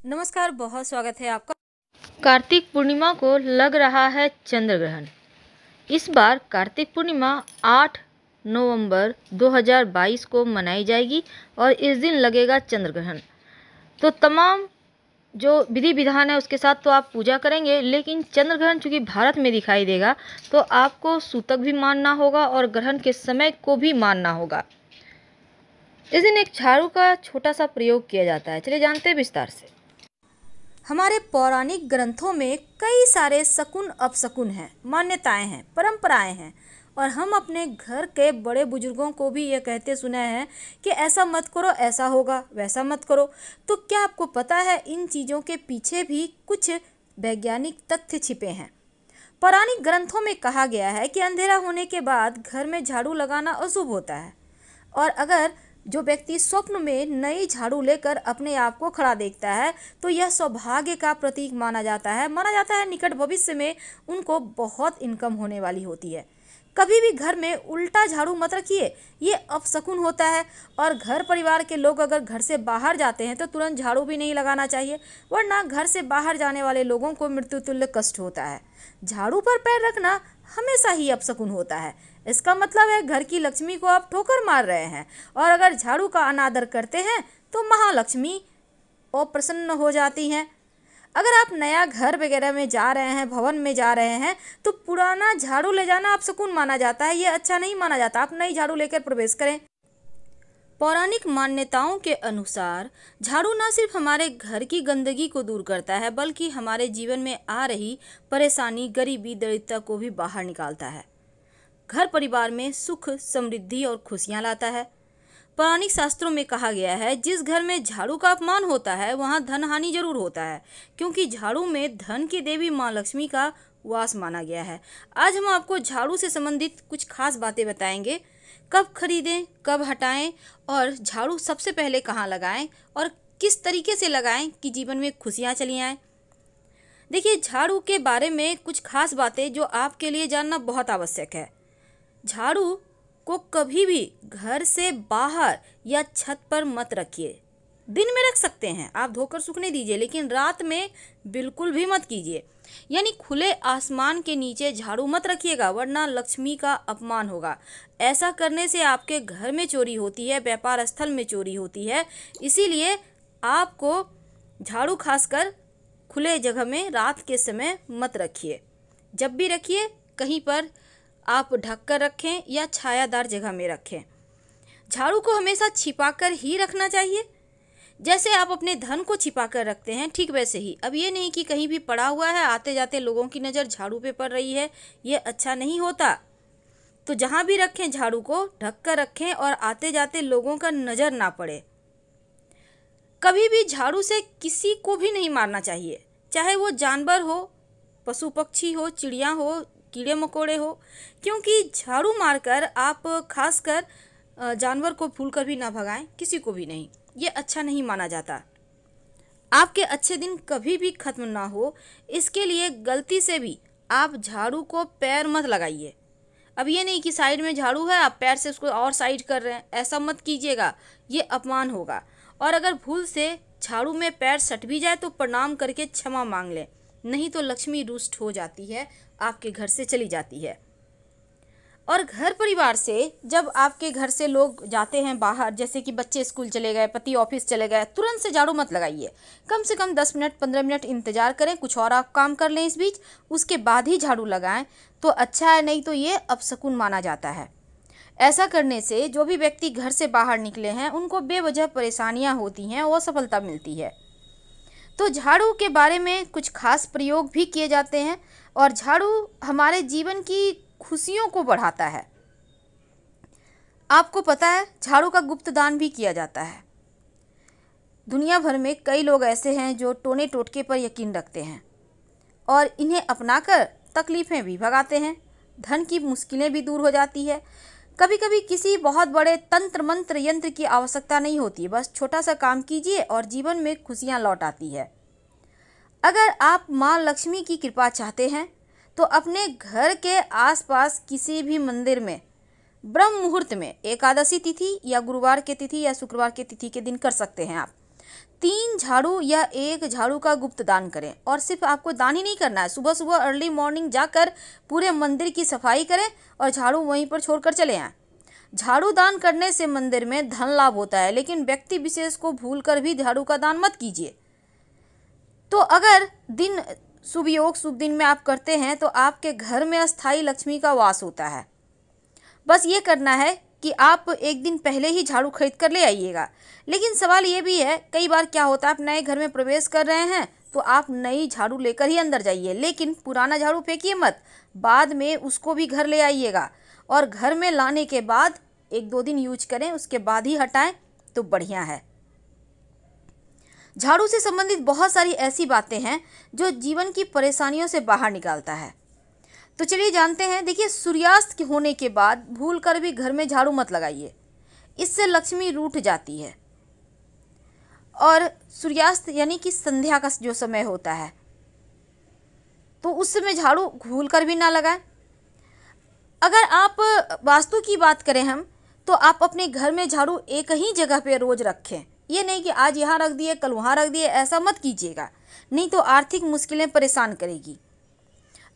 नमस्कार, बहुत स्वागत है आपका। कार्तिक पूर्णिमा को लग रहा है चंद्र ग्रहण इस बार कार्तिक पूर्णिमा 8 नवंबर 2022 को मनाई जाएगी और इस दिन लगेगा चंद्र ग्रहण तो तमाम जो विधि विधान है उसके साथ तो आप पूजा करेंगे, लेकिन चंद्र ग्रहण चूँकि भारत में दिखाई देगा तो आपको सूतक भी मानना होगा और ग्रहण के समय को भी मानना होगा। इस दिन एक झाड़ू का छोटा सा प्रयोग किया जाता है। चलिए जानते हैं विस्तार से। हमारे पौराणिक ग्रंथों में कई सारे शकुन अपशकुन हैं, मान्यताएँ हैं, परंपराएँ हैं, और हम अपने घर के बड़े बुज़ुर्गों को भी ये कहते सुने हैं कि ऐसा मत करो, ऐसा होगा, वैसा मत करो। तो क्या आपको पता है इन चीज़ों के पीछे भी कुछ वैज्ञानिक तथ्य छिपे हैं? पौराणिक ग्रंथों में कहा गया है कि अंधेरा होने के बाद घर में झाड़ू लगाना अशुभ होता है। और अगर जो व्यक्ति स्वप्न में नई झाड़ू लेकर अपने आप को खड़ा देखता है तो यह सौभाग्य का प्रतीक माना जाता है। माना जाता है निकट भविष्य में उनको बहुत इनकम होने वाली होती है। कभी भी घर में उल्टा झाड़ू मत रखिए, ये अपशकुन होता है। और घर परिवार के लोग अगर घर से बाहर जाते हैं तो तुरंत झाड़ू भी नहीं लगाना चाहिए, वरना घर से बाहर जाने वाले लोगों को मृत्यु तुल्य कष्ट होता है। झाड़ू पर पैर रखना हमेशा ही अपशकुन होता है। इसका मतलब है, घर की लक्ष्मी को आप ठोकर मार रहे हैं और अगर झाड़ू का अनादर करते हैं तो महालक्ष्मी अप्रसन्न हो जाती हैं। अगर आप नया घर वगैरह में जा रहे हैं, भवन में जा रहे हैं तो पुराना झाड़ू ले जाना आप सुकून माना जाता है। ये अच्छा नहीं माना जाता। आप नई झाड़ू लेकर प्रवेश करें। पौराणिक मान्यताओं के अनुसार, झाड़ू न सिर्फ़ हमारे घर की गंदगी को दूर करता है, बल्कि हमारे जीवन में आ रही परेशानी, गरीबी, दरिद्रता को भी बाहर निकालता है। घर परिवार में सुख, समृद्धि और खुशियाँ लाता है। पौराणिक शास्त्रों में कहा गया है, जिस घर में झाड़ू का अपमान होता है, वहाँ धन हानि ज़रूर होता है, क्योंकि झाड़ू में धन की देवी माँ लक्ष्मी का वास माना गया है। आज हम आपको झाड़ू से संबंधित कुछ खास बातें बताएँगे। कब खरीदें, कब हटाएँ और झाड़ू सबसे पहले कहाँ लगाएँ और किस तरीके से लगाएँ कि जीवन में खुशियाँ चली आएँ। देखिए, झाड़ू के बारे में कुछ खास बातें जो आपके लिए जानना बहुत आवश्यक है। झाड़ू को कभी भी घर से बाहर या छत पर मत रखिए। दिन में रख सकते हैं। आप धोकर सूखने दीजिए, लेकिन रात में बिल्कुल भी मत कीजिए। यानी खुले आसमान के नीचे झाड़ू मत रखिएगा, वरना लक्ष्मी का अपमान होगा। ऐसा करने से आपके घर में चोरी होती है, व्यापार स्थल में चोरी होती है। इसीलिए आपको झाड़ू खासकर खुले जगह में रात के समय मत रखिए। जब भी रखिए, कहीं पर आप ढक कर रखें या छायादार जगह में रखें। झाड़ू को हमेशा छिपा कर ही रखना चाहिए। जैसे आप अपने धन को छिपा कर रखते हैं, ठीक वैसे ही। अब ये नहीं कि कहीं भी पड़ा हुआ है आते जाते लोगों की नज़र झाड़ू पे पड़ रही है, ये अच्छा नहीं होता। तो जहाँ भी रखें झाड़ू को, ढक कर रखें और आते जाते लोगों का नज़र ना पड़े। कभी भी झाड़ू से किसी को भी नहीं मारना चाहिए। चाहे वो जानवर हो पशु पक्षी हो, चिड़िया हो कीड़े मकोड़े हो, क्योंकि झाड़ू मारकर आप खासकर जानवर को भूल कर भी ना भगाएँ, किसी को भी नहीं। ये अच्छा नहीं माना जाता। आपके अच्छे दिन कभी भी खत्म ना हो, इसके लिए गलती से भी आप झाड़ू को पैर मत लगाइए। अब ये नहीं कि साइड में झाड़ू है, आप पैर से उसको और साइड कर रहे हैं, ऐसा मत कीजिएगा, ये अपमान होगा। और अगर भूल से झाड़ू में पैर सट भी जाए तो प्रणाम करके क्षमा मांग लें, नहीं तो लक्ष्मी रुष्ट हो जाती है, आपके घर से चली जाती है। और घर परिवार से जब आपके घर से लोग जाते हैं बाहर, जैसे कि बच्चे स्कूल चले गए, पति ऑफ़िस चले गए, तुरंत से झाड़ू मत लगाइए। कम से कम दस मिनट, पंद्रह मिनट इंतज़ार करें, कुछ और आप काम कर लें इस बीच, उसके बाद ही झाड़ू लगाएँ। तो अच्छा है, नहीं तो ये अपशकुन माना जाता है। ऐसा करने से जो भी व्यक्ति घर से बाहर निकले हैं, उनको बेवजह परेशानियाँ होती हैं और सफलता मिलती है। तो झाड़ू के बारे में कुछ खास प्रयोग भी किए जाते हैं, और झाड़ू हमारे जीवन की खुशियों को बढ़ाता है। आपको पता है, झाड़ू का गुप्त दान भी किया जाता है। दुनिया भर में कई लोग ऐसे हैं जो टोने टोटके पर यकीन रखते हैं और इन्हें अपनाकर तकलीफ़ें भी भगाते हैं। धन की मुश्किलें भी दूर हो जाती है। कभी कभी किसी बहुत बड़े तंत्र मंत्र यंत्र की आवश्यकता नहीं होती। बस छोटा सा काम कीजिए और जीवन में खुशियाँ लौट आती है। अगर आप माँ लक्ष्मी की कृपा चाहते हैं तो अपने घर के आसपास किसी भी मंदिर में, ब्रह्म मुहूर्त में एकादशी तिथि या गुरुवार के तिथि या शुक्रवार के तिथि के दिन कर सकते हैं आप। तीन झाड़ू या एक झाड़ू का गुप्त दान करें और सिर्फ़ आपको दान ही नहीं करना है। सुबह सुबह अर्ली मॉर्निंग जाकर पूरे मंदिर की सफ़ाई करें और झाड़ू वहीं पर छोड़कर चले आएँ। झाड़ू दान करने से मंदिर में धन लाभ होता है, लेकिन व्यक्ति विशेष को भूल कर भी झाड़ू का दान मत कीजिए। तो अगर दिन शुभ योग शुभ दिन में आप करते हैं तो आपके घर में अस्थाई लक्ष्मी का वास होता है। बस ये करना है कि आप एक दिन पहले ही झाड़ू खरीद कर ले आइएगा। लेकिन सवाल ये भी है, कई बार क्या होता है, आप नए घर में प्रवेश कर रहे हैं तो आप नई झाड़ू लेकर ही अंदर जाइए। लेकिन पुराना झाड़ू फेंकिए मत, बाद में उसको भी घर ले आइएगा। और घर में लाने के बाद एक दो दिन यूज़ करें, उसके बाद ही हटाएँ तो बढ़िया है। झाड़ू से संबंधित बहुत सारी ऐसी बातें हैं जो जीवन की परेशानियों से बाहर निकालता है। तो चलिए जानते हैं, देखिए, सूर्यास्त होने के बाद भूल कर भी घर में झाड़ू मत लगाइए। इससे लक्ष्मी रूठ जाती है। और सूर्यास्त यानी कि संध्या का जो समय होता है तो उस समय झाड़ू भूल कर भी ना लगाएँ। अगर आप वास्तु की बात करें हम तो आप अपने घर में झाड़ू एक ही जगह पे रोज रखें। ये नहीं कि आज यहाँ रख दिए, कल वहाँ रख दिए, ऐसा मत कीजिएगा। नहीं तो आर्थिक मुश्किलें परेशान करेगी।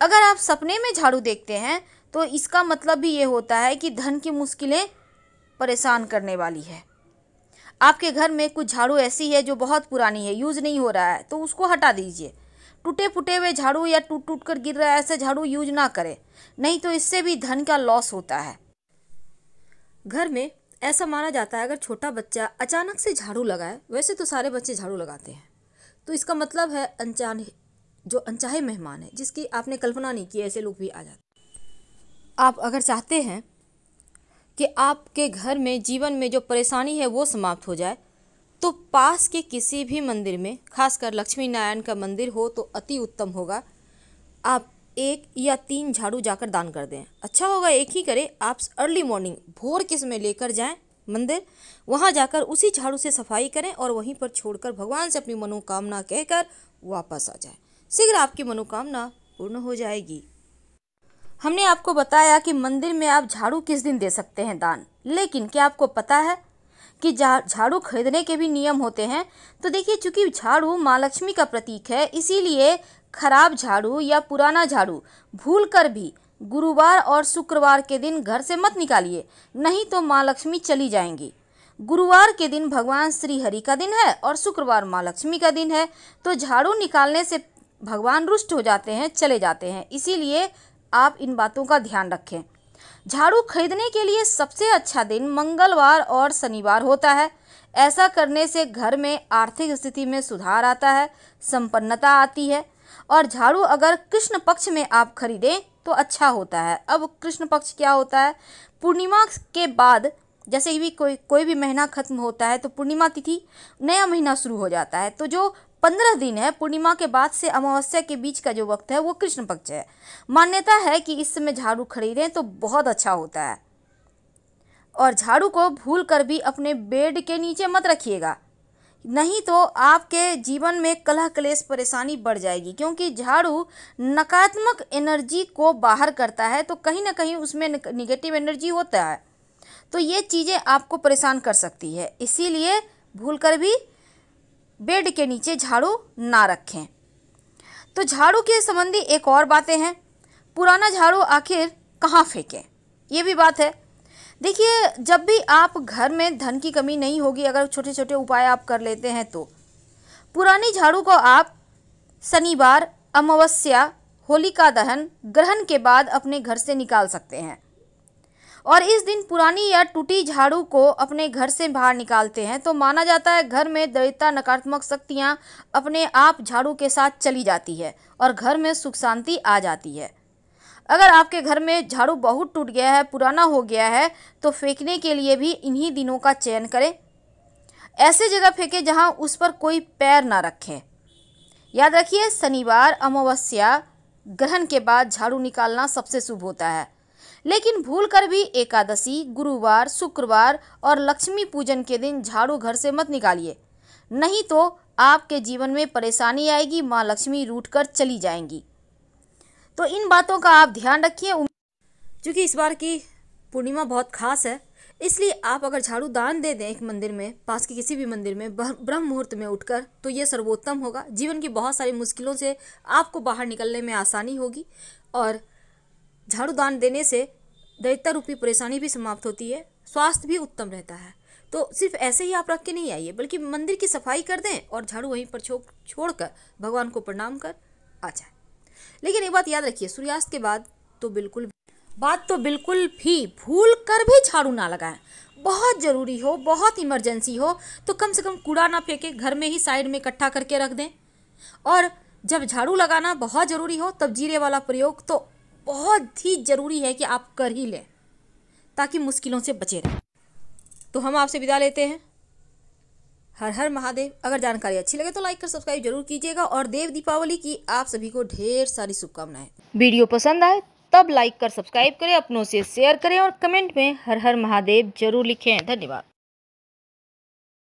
अगर आप सपने में झाड़ू देखते हैं तो इसका मतलब भी ये होता है कि धन की मुश्किलें परेशान करने वाली है। आपके घर में कुछ झाड़ू ऐसी है जो बहुत पुरानी है, यूज़ नहीं हो रहा है तो उसको हटा दीजिए। टूटे फूटे हुए झाड़ू या टूट टूट कर गिर रहा है, ऐसे झाड़ू यूज़ ना करें। नहीं तो इससे भी धन का लॉस होता है। घर में ऐसा माना जाता है, अगर छोटा बच्चा अचानक से झाड़ू लगाए, वैसे तो सारे बच्चे झाड़ू लगाते हैं। तो इसका मतलब है अनचाने, जो अनचाहे मेहमान है, जिसकी आपने कल्पना नहीं की, ऐसे लोग भी आ जाते आप अगर चाहते हैं कि आपके घर में, जीवन में जो परेशानी है, वो समाप्त हो जाए तो पास के किसी भी मंदिर में, खासकर लक्ष्मी नारायण का मंदिर हो तो अति उत्तम होगा। आप एक या तीन झाड़ू जाकर दान कर दें। अच्छा होगा एक ही करें, आप अर्ली मॉर्निंग भोर के समय लेकर जाएँ? मंदिर। वहाँ जाकर उसी झाड़ू से सफ़ाई करें और वहीं पर छोड़कर भगवान से अपनी मनोकामना कहकर वापस आ जाएँ। शीघ्र आपकी मनोकामना पूर्ण हो जाएगी। हमने आपको बताया कि मंदिर में आप झाड़ू किस दिन दे सकते हैं दान। लेकिन क्या आपको पता है कि झाड़ू खरीदने के भी नियम होते हैं। तो देखिए, चूँकि झाड़ू माँ लक्ष्मी का प्रतीक है, इसीलिए खराब झाड़ू या पुराना झाड़ू भूल कर भी गुरुवार और शुक्रवार के दिन घर से मत निकालिए, नहीं तो माँ लक्ष्मी चली जाएँगी। गुरुवार के दिन भगवान श्री हरि का दिन है और शुक्रवार माँ लक्ष्मी का दिन है। तो झाड़ू निकालने से भगवान रुष्ट हो जाते हैं, चले जाते हैं। इसीलिए आप इन बातों का ध्यान रखें। झाड़ू खरीदने के लिए सबसे अच्छा दिन मंगलवार और शनिवार होता है। ऐसा करने से घर में आर्थिक स्थिति में सुधार आता है, संपन्नता आती है और झाड़ू अगर कृष्ण पक्ष में आप खरीदें तो अच्छा होता है। अब कृष्ण पक्ष क्या होता है? पूर्णिमा के बाद जैसे भी कोई कोई भी महीना खत्म होता है तो पूर्णिमा तिथि नया महीना शुरू हो जाता है। तो जो पंद्रह दिन है, पूर्णिमा के बाद से अमावस्या के बीच का जो वक्त है, वो कृष्ण पक्ष है। मान्यता है कि इस समय झाड़ू खरीदें तो बहुत अच्छा होता है। और झाड़ू को भूल कर भी अपने बेड के नीचे मत रखिएगा। नहीं तो आपके जीवन में कलह क्लेश परेशानी बढ़ जाएगी, क्योंकि झाड़ू नकारात्मक एनर्जी को बाहर करता है तो कहीं ना कहीं उसमें निगेटिव एनर्जी होता है। तो ये चीज़ें आपको परेशान कर सकती है। इसीलिए भूल कर भी बेड के नीचे झाड़ू ना रखें। तो झाड़ू के संबंधी एक और बातें हैं। पुराना झाड़ू आखिर कहाँ फेंकें? ये भी बात है। देखिए, जब भी आप घर में धन की कमी नहीं होगी, अगर छोटे छोटे उपाय आप कर लेते हैं तो। पुरानी झाड़ू को आप शनिवार, अमावस्या, होलिका दहन, ग्रहण के बाद अपने घर से निकाल सकते हैं। और इस दिन पुरानी या टूटी झाड़ू को अपने घर से बाहर निकालते हैं तो माना जाता है घर में दरिद्रता, नकारात्मक शक्तियाँ अपने आप झाड़ू के साथ चली जाती है और घर में सुख शांति आ जाती है। अगर आपके घर में झाड़ू बहुत टूट गया है, पुराना हो गया है तो फेंकने के लिए भी इन्हीं दिनों का चयन करें। ऐसे जगह फेंकें जहाँ उस पर कोई पैर ना रखें। याद रखिए, शनिवार, अमावस्या, ग्रहण के बाद झाड़ू निकालना सबसे शुभ होता है। लेकिन भूल कर भी एकादशी, गुरुवार, शुक्रवार और लक्ष्मी पूजन के दिन झाड़ू घर से मत निकालिए। नहीं तो आपके जीवन में परेशानी आएगी, माँ लक्ष्मी रूट कर चली जाएँगी। तो इन बातों का आप ध्यान रखिए। चूँकि इस बार की पूर्णिमा बहुत खास है, इसलिए आप अगर झाड़ू दान दे दें एक मंदिर में, पास के किसी भी मंदिर में ब्रह्म मुहूर्त में उठकर तो ये सर्वोत्तम होगा। जीवन की बहुत सारी मुश्किलों से आपको बाहर निकलने में आसानी होगी और झाड़ू दान देने से दैत्य रूपी परेशानी भी समाप्त होती है, स्वास्थ्य भी उत्तम रहता है। तो सिर्फ़ ऐसे ही आप रख के नहीं आइए, बल्कि मंदिर की सफ़ाई कर दें और झाड़ू वहीं पर छोड़, छोड़कर भगवान को प्रणाम कर आ जाए। लेकिन एक बात याद रखिए, सूर्यास्त के बाद तो बिल्कुल बात तो बिल्कुल भी भूल कर भी झाड़ू ना लगाएँ। बहुत ज़रूरी हो, बहुत इमरजेंसी हो तो कम से कम कूड़ा ना फेंके, घर में ही साइड में इकट्ठा करके रख दें। और जब झाड़ू लगाना बहुत ज़रूरी हो, तब जीरे वाला प्रयोग तो बहुत ही ज़रूरी है कि आप कर ही लें, ताकि मुश्किलों से बचे रहें। तो हम आपसे विदा लेते हैं। हर हर महादेव। अगर जानकारी अच्छी लगे तो लाइक कर सब्सक्राइब ज़रूर कीजिएगा और देव दीपावली की आप सभी को ढेर सारी शुभकामनाएँ। वीडियो पसंद आए तब लाइक कर सब्सक्राइब करें, अपनों से शेयर करें और कमेंट में हर हर महादेव ज़रूर लिखें। धन्यवाद।